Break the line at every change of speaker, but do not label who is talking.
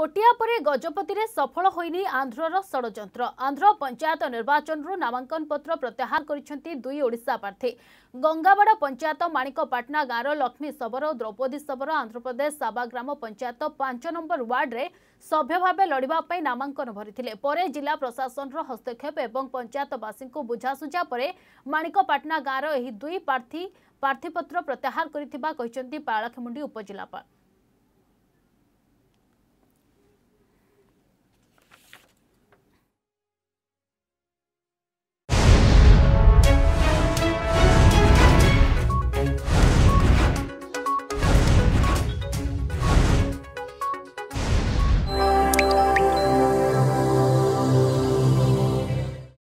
କୋଟିଆ ପରେ ଗଜପତିରେ ସଫଳ ହୋଇନି ଆନ୍ଧ୍ରର ଷଡ଼ଯନ୍ତ୍ର। ଆନ୍ଧ୍ର ପଞ୍ଚାୟତ ନିର୍ବାଚନରୁ ନାମାଙ୍କନ ପତ୍ର ପ୍ରତ୍ୟାହାର କରିଛନ୍ତି ଦୁଇ ଓଡ଼ିଶା ପ୍ରାର୍ଥୀ। ଗଙ୍ଗାବାଡ଼ ପଞ୍ଚାୟତ ମାଣିକପାଟଣା ଗାଁର ଲକ୍ଷ୍ମୀ ଶବର ଓ ଦ୍ରୌପଦୀ ଶବର ଆନ୍ଧ୍ରପ୍ରଦେଶ ସାବା ଗ୍ରାମ ପଞ୍ଚାୟତ ପାଞ୍ଚ ନମ୍ବର ୱାର୍ଡରେ ସଭ୍ୟ ଭାବେ ଲଢ଼ିବା ପାଇଁ ନାମାଙ୍କନ ଭରିଥିଲେ। ପରେ ଜିଲ୍ଲା ପ୍ରଶାସନର ହସ୍ତକ୍ଷେପ ଏବଂ ପଞ୍ଚାୟତବାସୀଙ୍କୁ ବୁଝାସୁଝା ପରେ ମାଣିକପାଟଣା ଗାଁର ଏହି ଦୁଇ ପ୍ରାର୍ଥୀ ପ୍ରାର୍ଥୀପତ୍ର ପ୍ରତ୍ୟାହାର କରିଥିବା କହିଛନ୍ତି ପାଳଖେମୁଣ୍ଡି ଉପଜିଲ୍ଲାପାଳ।